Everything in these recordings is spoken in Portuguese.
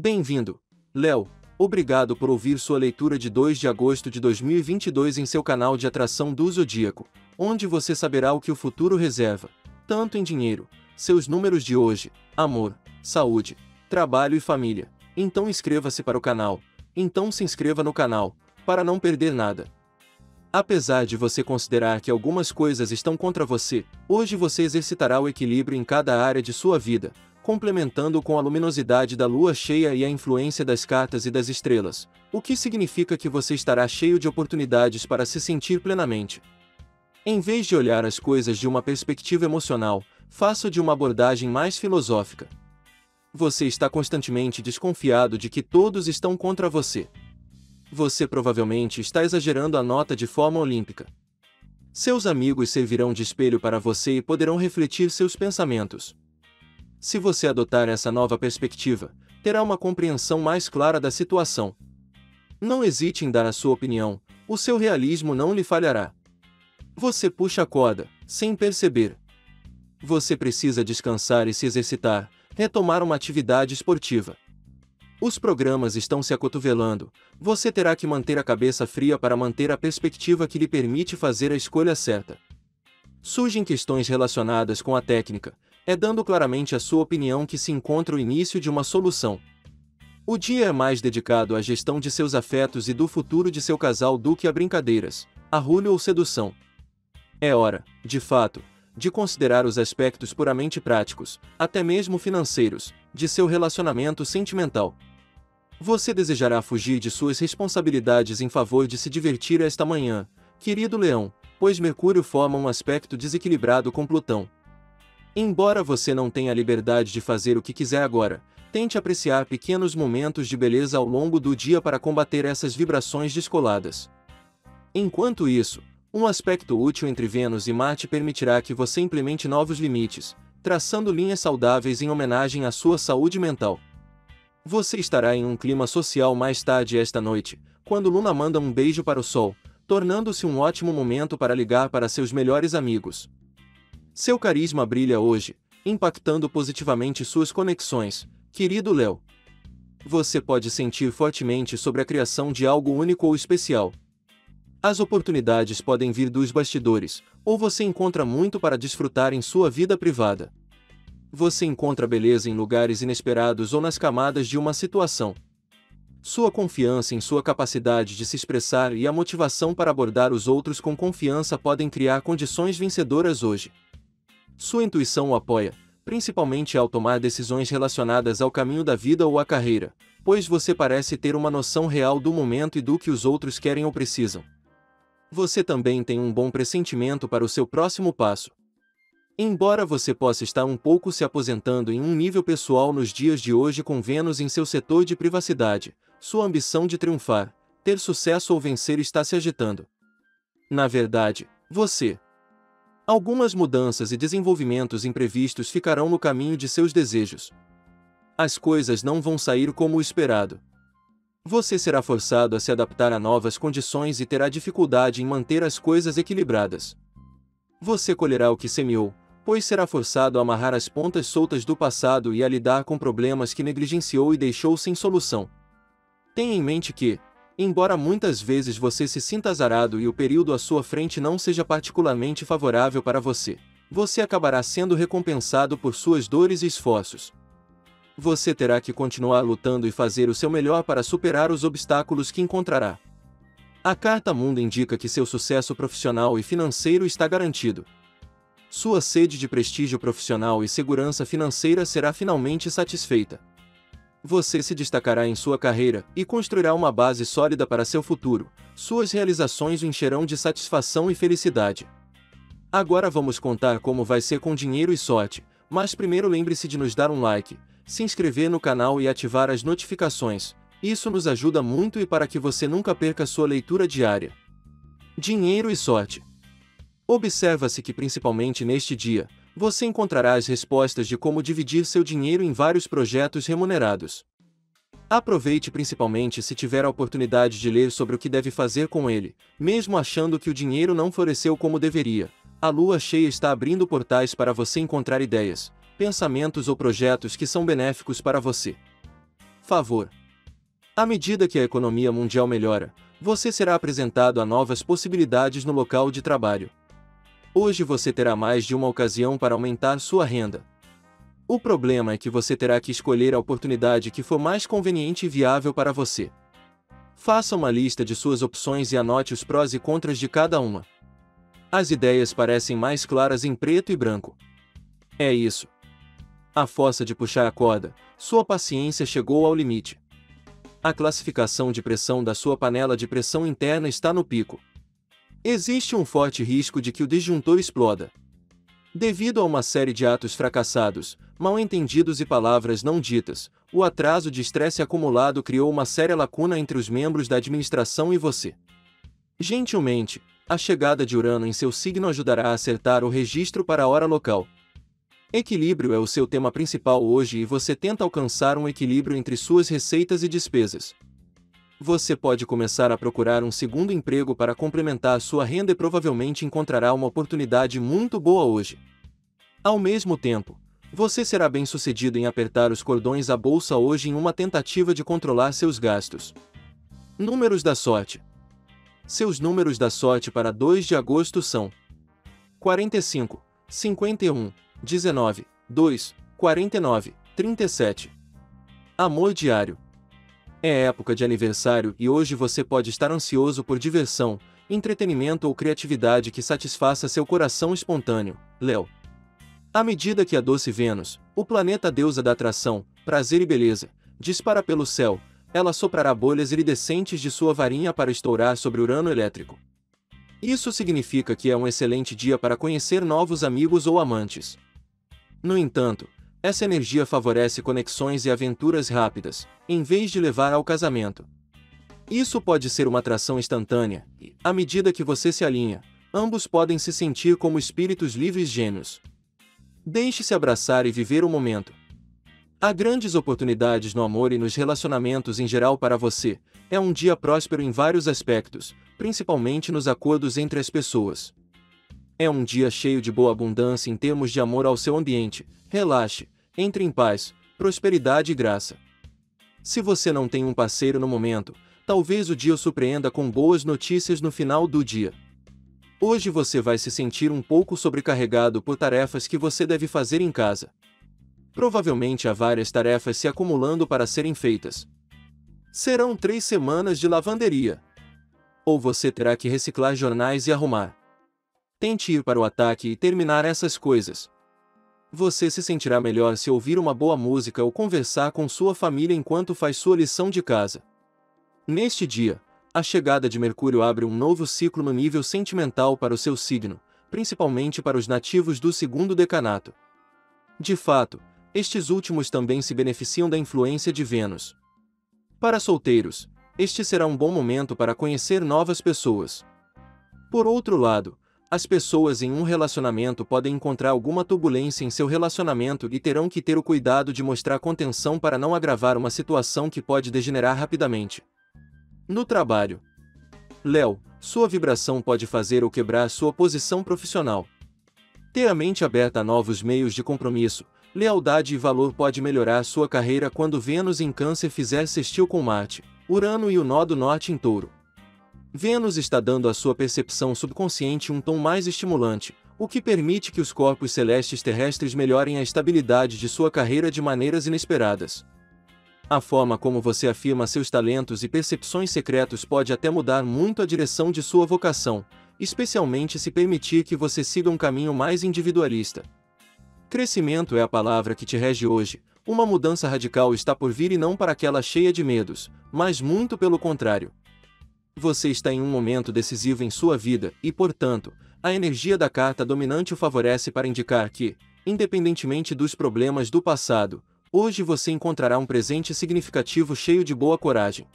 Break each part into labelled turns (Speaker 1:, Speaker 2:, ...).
Speaker 1: Bem-vindo, Léo. Obrigado por ouvir sua leitura de 2 de agosto de 2022 em seu canal de atração do Zodíaco, onde você saberá o que o futuro reserva, tanto em dinheiro, seus números de hoje, amor, saúde, trabalho e família. Então inscreva-se para o canal. Então se inscreva no canal, para não perder nada. Apesar de você considerar que algumas coisas estão contra você, hoje você exercitará o equilíbrio em cada área de sua vida, complementando com a luminosidade da lua cheia e a influência das cartas e das estrelas, o que significa que você estará cheio de oportunidades para se sentir plenamente. Em vez de olhar as coisas de uma perspectiva emocional, faça de uma abordagem mais filosófica. Você está constantemente desconfiado de que todos estão contra você. Você provavelmente está exagerando a nota de forma olímpica. Seus amigos servirão de espelho para você e poderão refletir seus pensamentos. Se você adotar essa nova perspectiva, terá uma compreensão mais clara da situação. Não hesite em dar a sua opinião, o seu realismo não lhe falhará. Você puxa a corda, sem perceber. Você precisa descansar e se exercitar, retomar uma atividade esportiva. Os programas estão se acotovelando, você terá que manter a cabeça fria para manter a perspectiva que lhe permite fazer a escolha certa. Surgem questões relacionadas com a técnica, é dando claramente a sua opinião que se encontra o início de uma solução. O dia é mais dedicado à gestão de seus afetos e do futuro de seu casal do que a brincadeiras, arrulho ou sedução. É hora, de fato, de considerar os aspectos puramente práticos, até mesmo financeiros, de seu relacionamento sentimental. Você desejará fugir de suas responsabilidades em favor de se divertir esta manhã, querido Leão, pois Mercúrio forma um aspecto desequilibrado com Plutão. Embora você não tenha liberdade de fazer o que quiser agora, tente apreciar pequenos momentos de beleza ao longo do dia para combater essas vibrações descoladas. Enquanto isso, um aspecto útil entre Vênus e Marte permitirá que você implemente novos limites, traçando linhas saudáveis em homenagem à sua saúde mental. Você estará em um clima social mais tarde esta noite, quando Luna manda um beijo para o Sol, tornando-se um ótimo momento para ligar para seus melhores amigos. Seu carisma brilha hoje, impactando positivamente suas conexões, querido Léo. Você pode sentir fortemente sobre a criação de algo único ou especial. As oportunidades podem vir dos bastidores, ou você encontra muito para desfrutar em sua vida privada. Você encontra beleza em lugares inesperados ou nas camadas de uma situação. Sua confiança em sua capacidade de se expressar e a motivação para abordar os outros com confiança podem criar condições vencedoras hoje. Sua intuição o apoia, principalmente ao tomar decisões relacionadas ao caminho da vida ou à carreira, pois você parece ter uma noção real do momento e do que os outros querem ou precisam. Você também tem um bom pressentimento para o seu próximo passo. Embora você possa estar um pouco se aposentando em um nível pessoal nos dias de hoje com Vênus em seu setor de privacidade, sua ambição de triunfar, ter sucesso ou vencer está se agitando. Na verdade, você, Algumas mudanças e desenvolvimentos imprevistos ficarão no caminho de seus desejos. As coisas não vão sair como o esperado. Você será forçado a se adaptar a novas condições e terá dificuldade em manter as coisas equilibradas. Você colherá o que semeou, pois será forçado a amarrar as pontas soltas do passado e a lidar com problemas que negligenciou e deixou sem solução. Tenha em mente que, Embora muitas vezes você se sinta azarado e o período à sua frente não seja particularmente favorável para você, você acabará sendo recompensado por suas dores e esforços. Você terá que continuar lutando e fazer o seu melhor para superar os obstáculos que encontrará. A carta mundo indica que seu sucesso profissional e financeiro está garantido. Sua sede de prestígio profissional e segurança financeira será finalmente satisfeita você se destacará em sua carreira e construirá uma base sólida para seu futuro. Suas realizações o encherão de satisfação e felicidade. Agora vamos contar como vai ser com dinheiro e sorte, mas primeiro lembre-se de nos dar um like, se inscrever no canal e ativar as notificações. Isso nos ajuda muito e para que você nunca perca sua leitura diária. Dinheiro e sorte. Observa-se que principalmente neste dia, você encontrará as respostas de como dividir seu dinheiro em vários projetos remunerados. Aproveite principalmente se tiver a oportunidade de ler sobre o que deve fazer com ele, mesmo achando que o dinheiro não floresceu como deveria. A lua cheia está abrindo portais para você encontrar ideias, pensamentos ou projetos que são benéficos para você. favor. À medida que a economia mundial melhora, você será apresentado a novas possibilidades no local de trabalho. Hoje você terá mais de uma ocasião para aumentar sua renda. O problema é que você terá que escolher a oportunidade que for mais conveniente e viável para você. Faça uma lista de suas opções e anote os prós e contras de cada uma. As ideias parecem mais claras em preto e branco. É isso. A força de puxar a corda, sua paciência chegou ao limite a classificação de pressão da sua panela de pressão interna está no pico. Existe um forte risco de que o disjuntor exploda. Devido a uma série de atos fracassados, mal entendidos e palavras não ditas, o atraso de estresse acumulado criou uma séria lacuna entre os membros da administração e você. Gentilmente, a chegada de Urano em seu signo ajudará a acertar o registro para a hora local, Equilíbrio é o seu tema principal hoje e você tenta alcançar um equilíbrio entre suas receitas e despesas. Você pode começar a procurar um segundo emprego para complementar sua renda e provavelmente encontrará uma oportunidade muito boa hoje. Ao mesmo tempo, você será bem sucedido em apertar os cordões da bolsa hoje em uma tentativa de controlar seus gastos. Números da sorte: Seus números da sorte para 2 de agosto são 45, 51, 19, 2, 49, 37. Amor diário. É época de aniversário e hoje você pode estar ansioso por diversão, entretenimento ou criatividade que satisfaça seu coração espontâneo, Léo. À medida que a doce Vênus, o planeta deusa da atração, prazer e beleza, dispara pelo céu, ela soprará bolhas iridescentes de sua varinha para estourar sobre Urano elétrico. Isso significa que é um excelente dia para conhecer novos amigos ou amantes. No entanto, essa energia favorece conexões e aventuras rápidas, em vez de levar ao casamento. Isso pode ser uma atração instantânea, e, à medida que você se alinha, ambos podem se sentir como espíritos livres gêmeos. Deixe-se abraçar e viver o momento. Há grandes oportunidades no amor e nos relacionamentos em geral para você. É um dia próspero em vários aspectos, principalmente nos acordos entre as pessoas. É um dia cheio de boa abundância em termos de amor ao seu ambiente. Relaxe, entre em paz, prosperidade e graça. Se você não tem um parceiro no momento, talvez o dia o surpreenda com boas notícias no final do dia. Hoje você vai se sentir um pouco sobrecarregado por tarefas que você deve fazer em casa. Provavelmente há várias tarefas se acumulando para serem feitas. Serão três semanas de lavanderia. Ou você terá que reciclar jornais e arrumar. Tente ir para o ataque e terminar essas coisas. Você se sentirá melhor se ouvir uma boa música ou conversar com sua família enquanto faz sua lição de casa. Neste dia, a chegada de Mercúrio abre um novo ciclo no nível sentimental para o seu signo, principalmente para os nativos do segundo decanato. De fato, estes últimos também se beneficiam da influência de Vênus. Para solteiros, este será um bom momento para conhecer novas pessoas. Por outro lado, as pessoas em um relacionamento podem encontrar alguma turbulência em seu relacionamento e terão que ter o cuidado de mostrar contenção para não agravar uma situação que pode degenerar rapidamente. No trabalho, Léo, sua vibração pode fazer ou quebrar sua posição profissional. Ter a mente aberta a novos meios de compromisso, lealdade e valor pode melhorar sua carreira quando Vênus em Câncer fizer sextil com Marte, Urano e o nó do Norte em Touro. Vênus está dando à sua percepção subconsciente um tom mais estimulante, o que permite que os corpos celestes terrestres melhorem a estabilidade de sua carreira de maneiras inesperadas. A forma como você afirma seus talentos e percepções secretos pode até mudar muito a direção de sua vocação, especialmente se permitir que você siga um caminho mais individualista. Crescimento é a palavra que te rege hoje. Uma mudança radical está por vir e não para aquela cheia de medos, mas muito pelo contrário. Você está em um momento decisivo em sua vida e, portanto, a energia da carta dominante o favorece para indicar que, independentemente dos problemas do passado, hoje você encontrará um presente significativo cheio de boa coragem.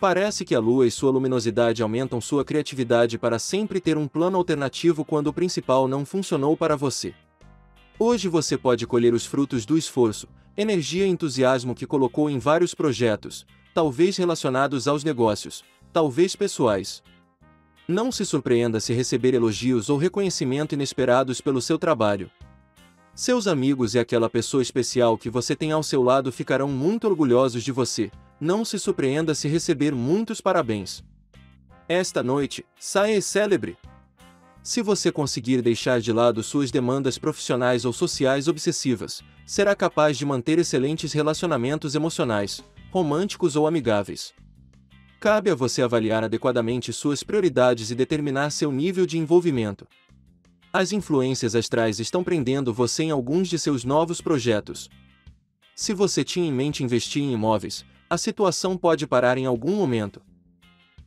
Speaker 1: Parece que a lua e sua luminosidade aumentam sua criatividade para sempre ter um plano alternativo quando o principal não funcionou para você. Hoje você pode colher os frutos do esforço, energia e entusiasmo que colocou em vários projetos, talvez relacionados aos negócios, talvez pessoais. Não se surpreenda se receber elogios ou reconhecimento inesperados pelo seu trabalho. Seus amigos e aquela pessoa especial que você tem ao seu lado ficarão muito orgulhosos de você. Não se surpreenda se receber muitos parabéns. Esta noite, saia e celebre. Se você conseguir deixar de lado suas demandas profissionais ou sociais obsessivas, será capaz de manter excelentes relacionamentos emocionais, românticos ou amigáveis. Cabe a você avaliar adequadamente suas prioridades e determinar seu nível de envolvimento. As influências astrais estão prendendo você em alguns de seus novos projetos. Se você tinha em mente investir em imóveis, a situação pode parar em algum momento.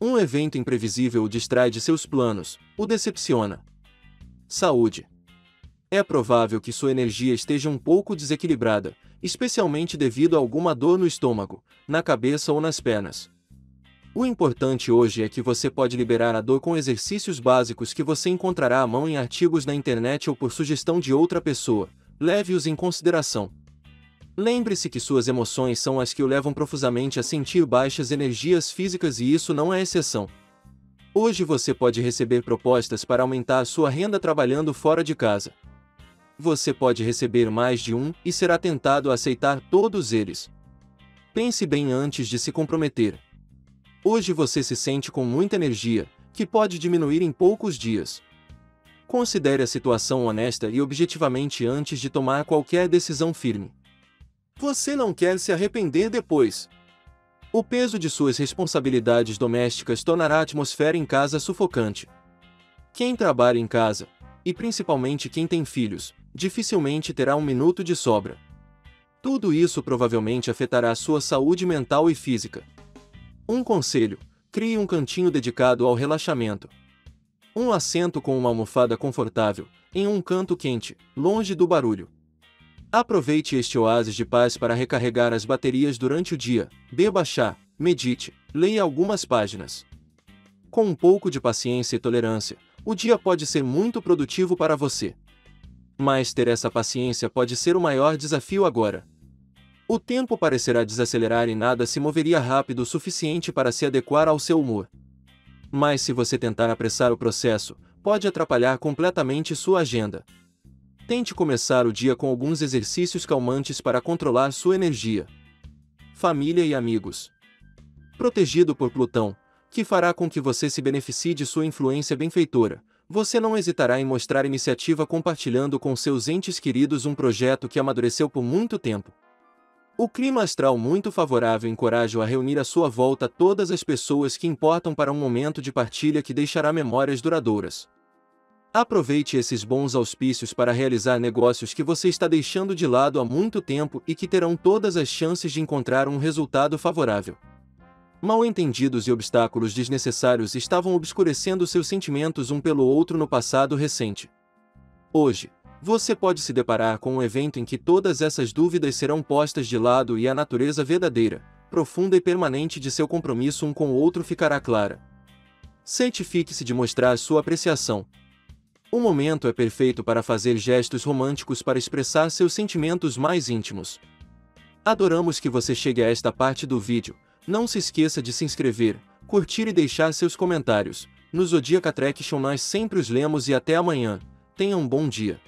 Speaker 1: Um evento imprevisível o distrai de seus planos, o decepciona. Saúde. É provável que sua energia esteja um pouco desequilibrada, especialmente devido a alguma dor no estômago, na cabeça ou nas pernas. O importante hoje é que você pode liberar a dor com exercícios básicos que você encontrará à mão em artigos na internet ou por sugestão de outra pessoa. Leve-os em consideração. Lembre-se que suas emoções são as que o levam profusamente a sentir baixas energias físicas e isso não é exceção. Hoje você pode receber propostas para aumentar sua renda trabalhando fora de casa. Você pode receber mais de um e será tentado a aceitar todos eles. Pense bem antes de se comprometer. Hoje você se sente com muita energia, que pode diminuir em poucos dias. Considere a situação honesta e objetivamente antes de tomar qualquer decisão firme. Você não quer se arrepender depois. O peso de suas responsabilidades domésticas tornará a atmosfera em casa sufocante. Quem trabalha em casa, e principalmente quem tem filhos, dificilmente terá um minuto de sobra. Tudo isso provavelmente afetará sua saúde mental e física. Um conselho: crie um cantinho dedicado ao relaxamento. Um assento com uma almofada confortável, em um canto quente, longe do barulho. Aproveite este oásis de paz para recarregar as baterias durante o dia, beba chá, medite, leia algumas páginas. Com um pouco de paciência e tolerância, o dia pode ser muito produtivo para você. Mas ter essa paciência pode ser o maior desafio agora. O tempo parecerá desacelerar e nada se moveria rápido o suficiente para se adequar ao seu humor. Mas se você tentar apressar o processo, pode atrapalhar completamente sua agenda. Tente começar o dia com alguns exercícios calmantes para controlar sua energia. Família e amigos. Protegido por Plutão, que fará com que você se beneficie de sua influência benfeitora, você não hesitará em mostrar iniciativa compartilhando com seus entes queridos um projeto que amadureceu por muito tempo. O clima astral muito favorável encoraja-o a reunir à sua volta todas as pessoas que importam para um momento de partilha que deixará memórias duradouras. Aproveite esses bons auspícios para realizar negócios que você está deixando de lado há muito tempo e que terão todas as chances de encontrar um resultado favorável. Mal-entendidos e obstáculos desnecessários estavam obscurecendo seus sentimentos um pelo outro no passado recente. Hoje, você pode se deparar com um evento em que todas essas dúvidas serão postas de lado e a natureza verdadeira, profunda e permanente de seu compromisso um com o outro ficará clara. Certifique-se de mostrar sua apreciação, o momento é perfeito para fazer gestos românticos para expressar seus sentimentos mais íntimos. Adoramos que você chegue a esta parte do vídeo. Não se esqueça de se inscrever, curtir e deixar seus comentários. No Zodíaca Traction nós sempre os lemos e até amanhã. Tenha um bom dia.